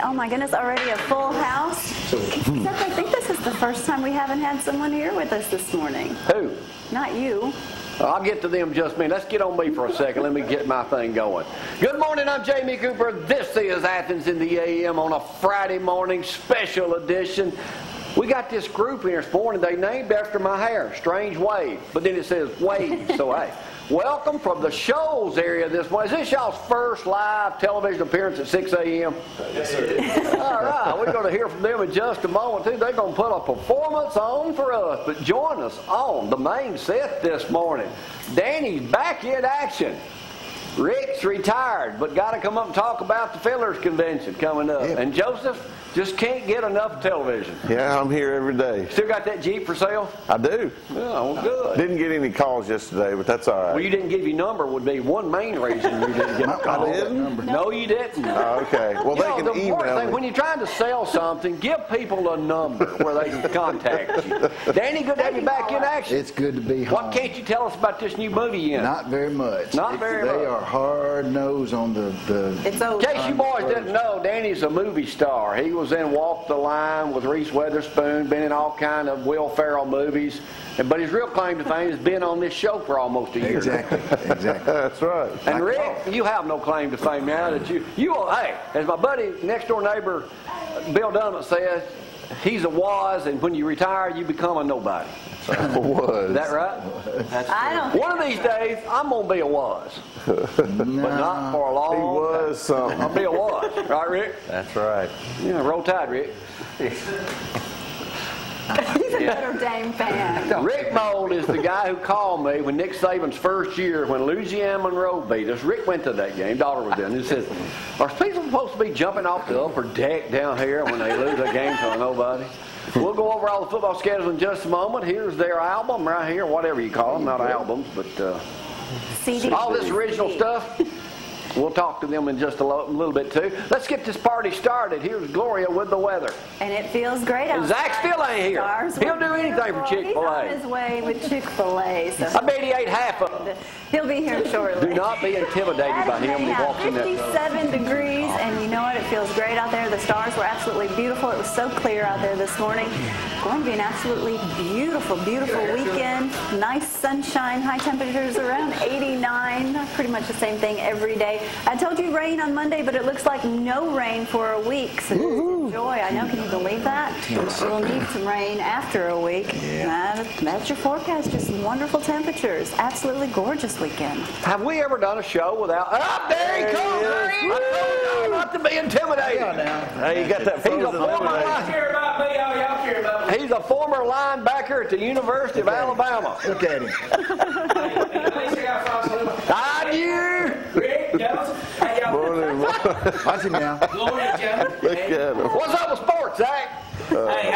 Oh my goodness, already a full house. Hmm. Except I think this is the first time we haven't had someone here with us this morning. Who? Not you. I'll get to them just me. Let's get on me for a second. Let me get my thing going. Good morning. I'm Jamie Cooper. This is Athens in the AM on a Friday morning special edition. We got this group here this morning. They named after my hair, Strange Wave. But then it says Wave. So hey, welcome from the Shoals area this morning. Is this y'all's first live television appearance at 6 a.m.? Yes, sir. All right. We're going to hear from them in just a moment too. They're going to put a performance on for us. But join us on the main set this morning. Danny's back in action. Rick's retired, but got to come up and talk about the Fiddlers Convention coming up. Yeah. And Joseph just can't get enough television. Yeah, I'm here every day. Still got that Jeep for sale? I do. Oh, well, good. Didn't get any calls yesterday, but that's all Well, you didn't give your number would be one main reason you didn't get a call. I didn't? No, you didn't. Oh, okay. Well, You know, they the can important email thing, me. when you're trying to sell something, give people a number where they can contact you. Danny, good to have you back in action. It's good to be home. What can't you tell us about this new movie yet? Not very much. Not It's- very they much. are hard nosed on the, the It's over. In case you boys didn't know, Danny's a movie star. He was in Walk the Line with Reese Witherspoon, been in all kind of Will Ferrell movies. But his real claim to fame has been on this show for almost a year. exactly exactly. That's right. And Rick, you have no claim to fame now that you you will. Hey, as my buddy next door neighbor Bill Dunham says, he's a was, and when you retire, you become a nobody. was. Is that right? I don't think One of these days, I'm gonna be a was, but not for a long. He was something. I'll be a was, right, Rick? That's right. Yeah, roll tide, Rick. he's a Notre Dame fan. Rick Mould is the guy who called me when Nick Saban's first year when Louisiana Monroe beat us. Rick went to that game. Daughter was. And he says, "Are people supposed to be jumping off the upper deck down here when they lose a game to nobody?" We'll go over all the football schedules in just a moment. Here's their album right here, whatever you call them, not albums, but uh, CD. all this original stuff. We'll talk to them in just a lo- little bit too. Let's get this party started. Here's Gloria with the weather. And it feels great outside. Zach still ain't here. Stars He'll do anything for Chick-fil-A. He's on his way with Chick-fil-A. So I bet he ate half of them. he'll be here shortly. Do not be intimidated by him he walks in that door. 57 degrees, know what? It feels great out there. The stars were absolutely beautiful. It was so clear out there this morning. Going to be an absolutely beautiful, beautiful weekend. Nice sunshine, high temperatures around 89. Pretty much the same thing every day. I told you rain on Monday, but it looks like no rain for a week. So enjoy. I know. Can you believe that? We'll need some rain after a week. That- that's your forecast. Just wonderful temperatures. Absolutely gorgeous weekend. Have we ever done a show without? Ah, there he comes! I told y'all not to be intimidated. Hey, you got that He's a frozen former lemonade. line, care about me, all y'all care about me. he's a former linebacker at the University of Alabama. Look at him. At least I got frozen lemonade. I knew. Rick, Joseph, how y'all Morning. Watch him now. Gloria, Joe. Look at him. What's up with sports, Zach? Hey,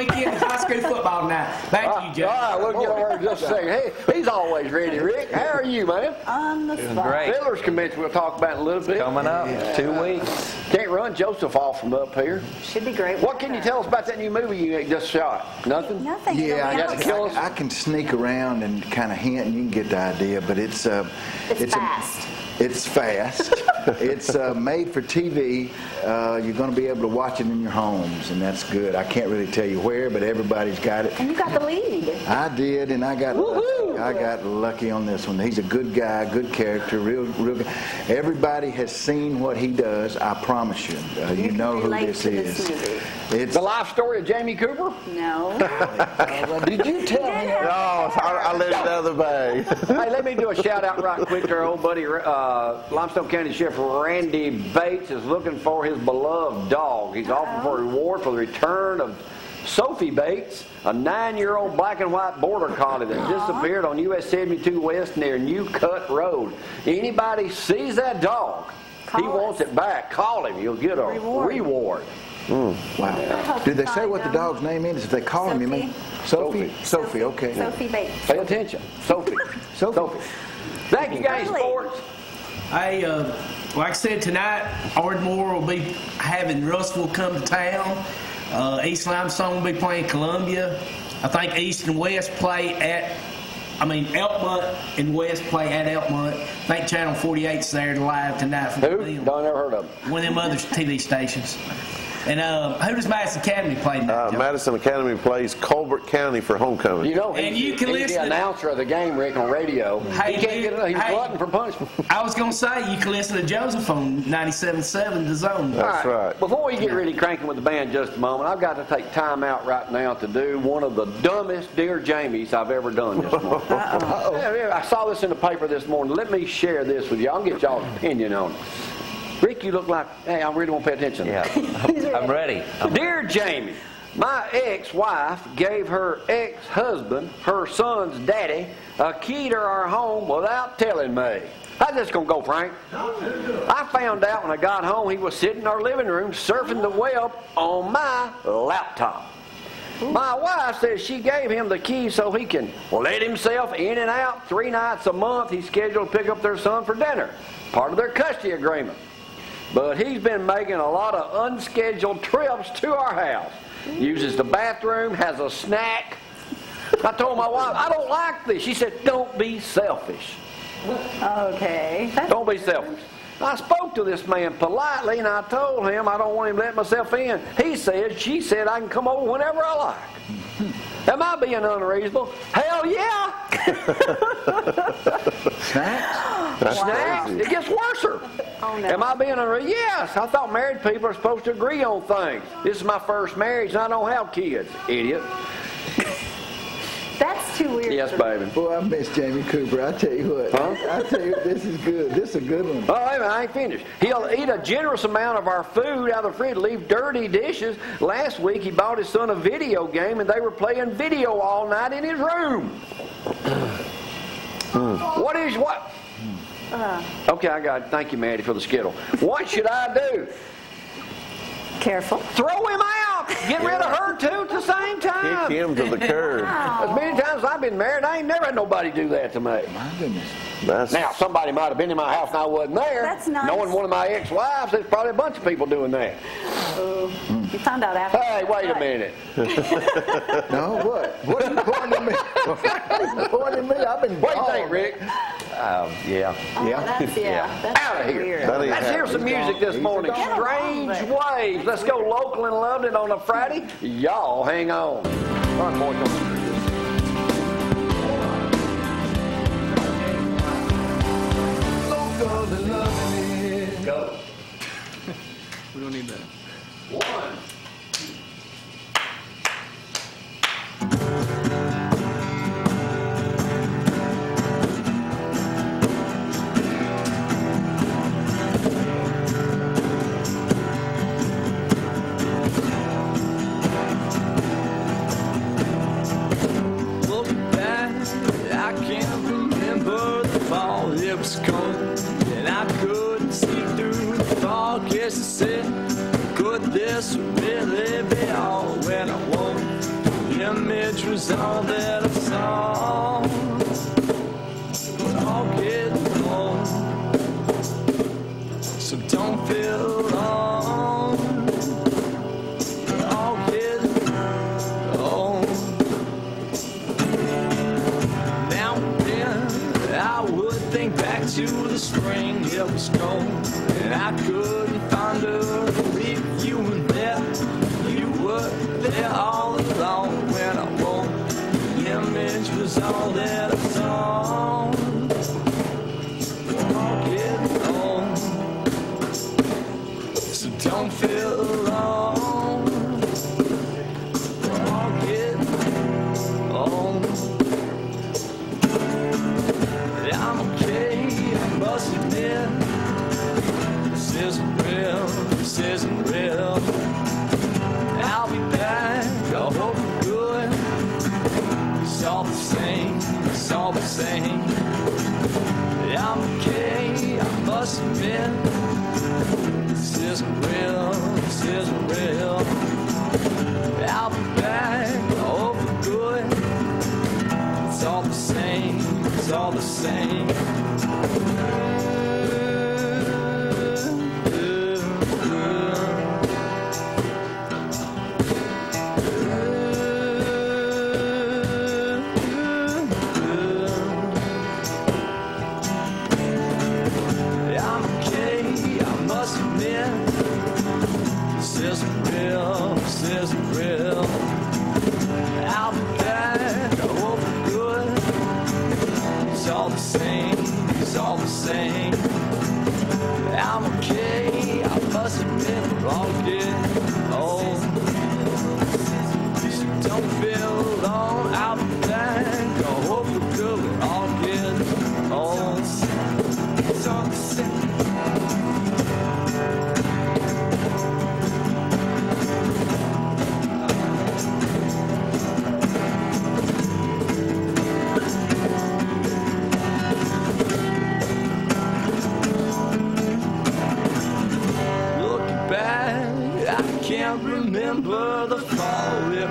Alabama Auburn's weekend high school football night. Back to you, All Joe. right, we'll get over in just a second. Hey, he's always ready, Rick. How are you, man? On the spot. Great. Fiddlers convention we'll talk about in a little bit. Coming up, two weeks. Can't run Joseph off from up here. Should be great. What can you tell us about that new movie you just shot? Nothing? Nothing. Yeah, I, got to I, kill us. I can sneak around and kind of hint, and you can get the idea. But it's uh, It's a- fast. It's fast. it's uh, made for TV. Uh, you're going to be able to watch it in your homes, and that's good. I can't really tell you where, but everybody's got it. And you got the lead. I did, and I got Woohoo! I got lucky on this one. He's a good guy, good character, real, real. Good. Everybody has seen what he does. I promise you. Uh, you can know who this to this is. movie. It's The life story of Jamie Cooper? No. Did you tell me? No, I, I let it out of the bag. hey, let me do a shout out right quick to our old buddy, uh, Limestone County Sheriff Randy Bates is looking for his beloved dog. He's offering for a reward for the return of Sophie Bates, a nine-year-old black and white border collie that disappeared on US 72 West near New Cut Road. Anybody sees that dog, Call he us. wants it back. Call him. You'll get a Reward. reward. wow. Did they say what the dog's name is? If they call him, you mean Sophie? Sophie. Okay. Sophie Bates. Pay attention. Sophie. Sophie. Sophie. Thank you guys, Really? sports. I, uh, like I said, tonight, Ardmore will be having Russell come to town. Uh, East Limestone will be playing Columbia. I think East and West play at I mean, Elkmont and West play at Elkmont. I think Channel 48's there live tonight for Who? Don't ever heard of them. One of them other TV stations. And uh, who does Madison Academy play tonight? Uh, Madison Academy plays Colbert County for homecoming. You know, And you can he's listen the to- announcer of the game, Rick, on radio. Hey, he can't dude, get it. He's hey. glutton for punishment. I was going to say, you can listen to Joseph on 97.7 The Zone. That's right. Before we get really cranking with the band just a moment, I've got to take time out right now to do one of the dumbest Dear Jamies I've ever done this morning. Yeah, yeah, I saw this in the paper this morning. Let me share this with you. I'll get y'all's opinion on it. Rick, you look like, hey, I really want to pay attention. Yeah, I'm ready. I'm- Dear Jamie, my ex-wife gave her ex-husband, her son's daddy, a key to our home without telling me. How's this gonna go, Frank? I found out when I got home he was sitting in our living room surfing the web on my laptop. My wife says she gave him the key so he can let himself in and out three nights a month. He's scheduled to pick up their son for dinner, part of their custody agreement. But he's been making a lot of unscheduled trips to our house. Uses the bathroom, has a snack. I told my wife, I don't like this. She said, Don't be selfish. Okay. That's Don't be selfish. I spoke to this man politely and I told him I don't want him to let myself in. He said, she said I can come over whenever I like. Am I being unreasonable? Hell yeah! Snacks? That's Snacks. crazy. It gets worse. Oh, no. Am I being unreasonable? Yes. I thought married people are supposed to agree on things. This is my first marriage and I don't have kids. Idiot. That's too weird. Yes, for baby. Boy, I miss Jamie Cooper. I tell you what. Huh? I tell you, this is good. This is a good one. Oh, wait minute, I ain't finished. He'll eat a generous amount of our food out of the fridge, leave dirty dishes. Last week, he bought his son a video game, and they were playing video all night in his room. what is what? Hmm. Uh. Okay, I got it. Thank you, Maddie, for the skittle. What should I do? Careful. Throw him out. Get rid of her too at the same time. Kick him to the curb. As many times as I've been married, I ain't never had nobody do that to me. My goodness. That's Now, somebody might have been in my house and I wasn't there. That's nice. Knowing one of my ex-wives, there's probably a bunch of people doing that. Oh, you found out after. Hey, wait a minute. No, what? What are you pointing at me? What are you pointing at me? I've been What do you gone. think, Rick? Um, yeah. Oh, Yeah. That's, yeah. That's Out of here. weird. Let's hear some music gone. this He's morning. gone. Strange Waves. Let's go local and London on a Friday. Y'all hang on. All right, boys, don't- Go. We don't need that. and logged in.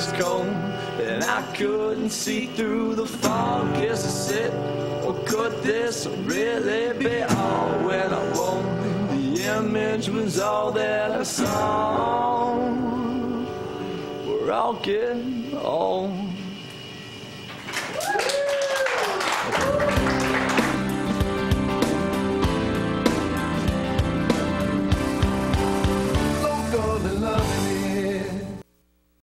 It was cold, and I couldn't see through the fog. Guess I said, well, could this really be all when I woke? The image was all that I saw. We're all getting old.